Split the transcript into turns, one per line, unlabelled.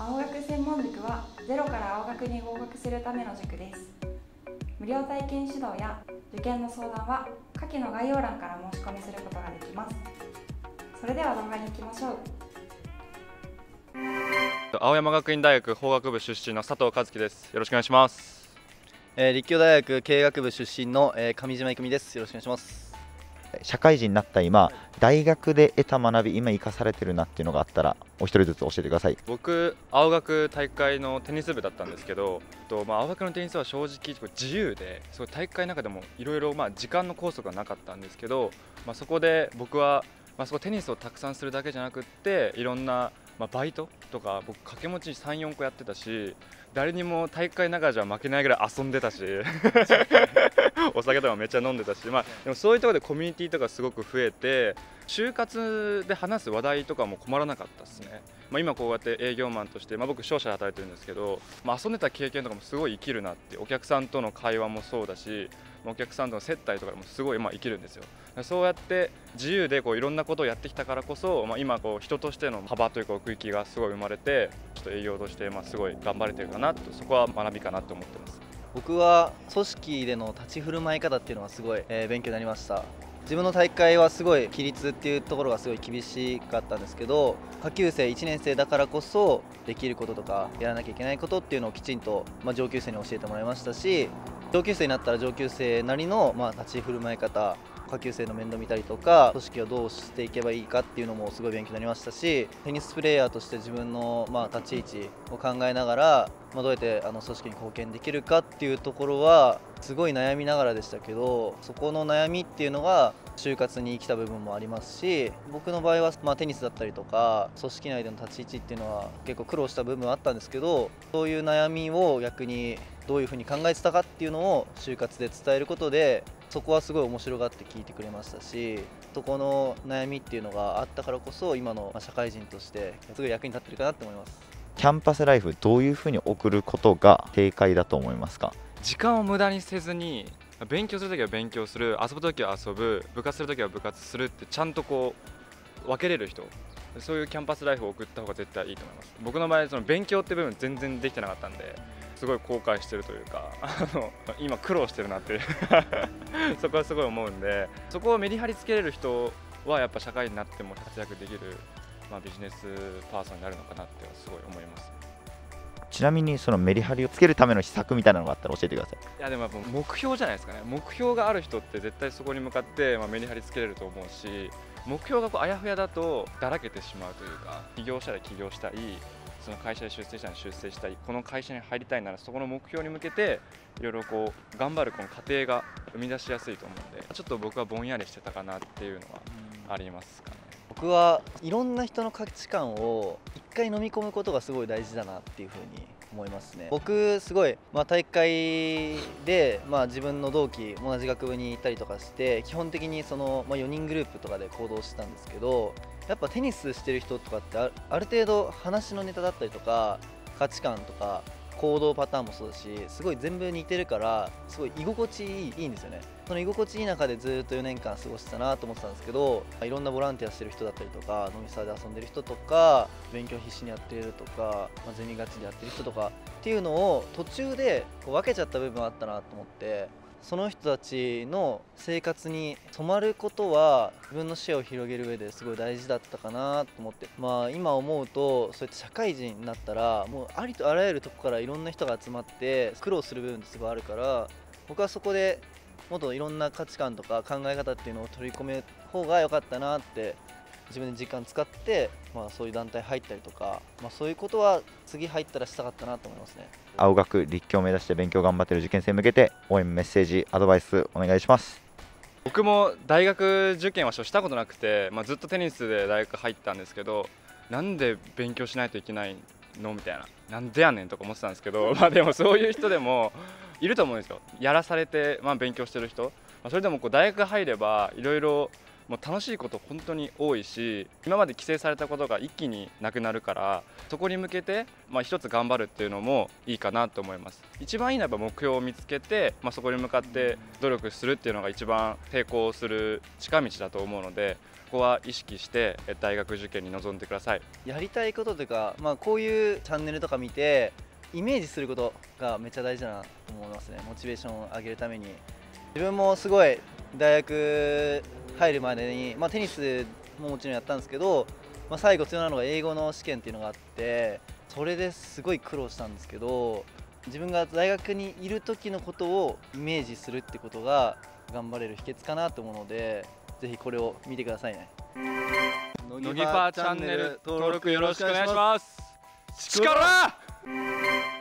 青学専門塾はゼロから青学に合格するための塾です。無料体験指導や受験の相談は下記の概要欄から申し込みすることができます。それでは動画に行きましょう。
青山学院大学法学部出身の佐藤和樹です。よろしくお願いします。
えー、立教大学経営学部出身の、えー、上島郁美です。よろしくお願いします
社会人になった今大学で得た学び今生かされてるなっていうのがあったらお一人ずつ教えてください。
僕青学大会のテニス部だったんですけど、まあ、青学のテニスは正直自由で大会の中でもいろいろ時間の拘束がなかったんですけど、まあ、そこで僕は、まあ、そこテニスをたくさんするだけじゃなくっていろんな、まあ、バイトとか僕掛け持ち34個やってたし誰にも大会の中じゃ負けないぐらい遊んでたし。お酒とかめっちゃ飲んでたし、まあ、でもそういうところでコミュニティとかすごく増えて就活で話す話題とかも困らなかったですね、まあ、今こうやって営業マンとして、まあ、僕商社で働いてるんですけど、まあ、遊んでた経験とかもすごい生きるなってお客さんとの会話もそうだしお客さんとの接待とかもすごいまあ生きるんですよ。そうやって自由でこういろんなことをやってきたからこそ、まあ、今こう人としての幅というか奥行きがすごい生まれてちょっと営業としてまあすごい頑張れてるかなとそこは学びかなと思ってます。
僕は組織での立ち振る舞い方っていうのはすごい、えー、勉強になりました。自分の大会はすごい規律っていうところがすごい厳しかったんですけど下級生1年生だからこそできることとかやらなきゃいけないことっていうのをきちんと、まあ、上級生に教えてもらいましたし上級生になったら上級生なりの、まあ、立ち振る舞い方下級生の面倒見たりとか組織をどうしていけばいいかっていうのもすごい勉強になりましたしテニスプレーヤーとして自分のま立ち位置を考えながら、ま、どうやってあの組織に貢献できるかっていうところはすごい悩みながらでしたけどそこの悩みっていうのが就活に来た部分もありますし僕の場合はまあテニスだったりとか組織内での立ち位置っていうのは結構苦労した部分はあったんですけどそういう悩みを逆にどういうふうに考えてたかっていうのを就活で伝えることでそこはすごい面白がって聞いてくれましたしそこの悩みっていうのがあったからこそ今の社会人としてすごい役に立ってるかなって思います。
キャンパスライフどういうふうに送ることが正解だと思いますか？
時間を無駄にせずに勉強するときは勉強する遊ぶときは遊ぶ部活するときは部活するってちゃんとこう分けれる人そういうキャンパスライフを送った方が絶対いいと思います。僕の場合その勉強って部分全然できてなかったんですごい後悔してるというかあの 今苦労してるなっていう そこはすごい思うんでそこをメリハリつけれる人はやっぱ社会になっても活躍できる、まあ、ビジネスパーソンになるのかなってすごい思います。
ちなみにそのメリハリをつけるための施策みたいなのがあったら教えてください
いやでもやっぱ目標じゃないですかね目標がある人って絶対そこに向かって、まあ、メリハリつけれると思うし目標がこうあやふやだとだらけてしまうというか起業したら起業したりその会社で出世したら出世したいこの会社に入りたいならそこの目標に向けていろいろこう頑張るこの過程が生み出しやすいと思うんでちょっと僕はぼんやりしてたかなっていうのはありますかね。
僕はいろんな人の価値観を一回飲み込むことがすごい大事だなっていうふうに思いますね。僕すごい、まあ、大会で、まあ、自分の同期同じ学部に行ったりとかして基本的にその、まあ、4人グループとかで行動してたんですけどやっぱテニスしてる人とかってある程度話のネタだったりとか価値観とか行動パターンもそうだしすごい全部似てるからすごい居心地いいいいんですよね。その居心地いい中でずっと4年間過ごしてたなと思ってたんですけどいろんなボランティアしてる人だったりとか飲みサーで遊んでる人とか勉強必死にやってるとか、まあ、ゼミガチでやってる人とかっていうのを途中でこう分けちゃった部分あったなと思ってその人たちの生活に染まることは自分の視野を広げる上ですごい大事だったかなと思って。まあ今思うとそうやって社会人になったらもうありとあらゆるとこからいろんな人が集まって苦労する部分ってすごいあるから僕はそこでもっといろんな価値観とか考え方っていうのを取り込め方が良かったなって自分で時間使って、まあ、そういう団体入ったりとか、まあ、そういうことは次入ったらしたかったなと思いますね。
青学立教を目指して勉強頑張ってる受験生に向けて応援メッセージアドバイスお願いします。
僕も大学受験はしたことなくて、まあ、ずっとテニスで大学入ったんですけどなんで勉強しないといけないのみたいななんでやねんとか思ってたんですけど、まあ、でもそういう人でもいると思うんですよ。やらされて、まあ、勉強してる人、まあ、それでもこう大学入ればいろいろもう楽しいこと本当に多いし今まで規制されたことが一気になくなるからそこに向けて、まあ、一つ頑張るっていうのもいいかなと思います。一番いいのは目標を見つけて、まあ、そこに向かって努力するっていうのが一番成功する近道だと思うのでここは意識して大学受験に臨んでください。
やりたいことというか、まあ、こういうチャンネルとか見てイメージすることがめっちゃ大事だなと思いますね。モチベーションを上げるために。自分もすごい大学入るまでに、まあ、テニスももちろんやったんですけど、まあ、最後必要なのが英語の試験っていうのがあってそれですごい苦労したんですけど自分が大学にいる時のことをイメージするってことが頑張れる秘訣かなと思うのでぜひこれを見てくださいね。
乃木パーチャンネル登録よろしくお願いします。力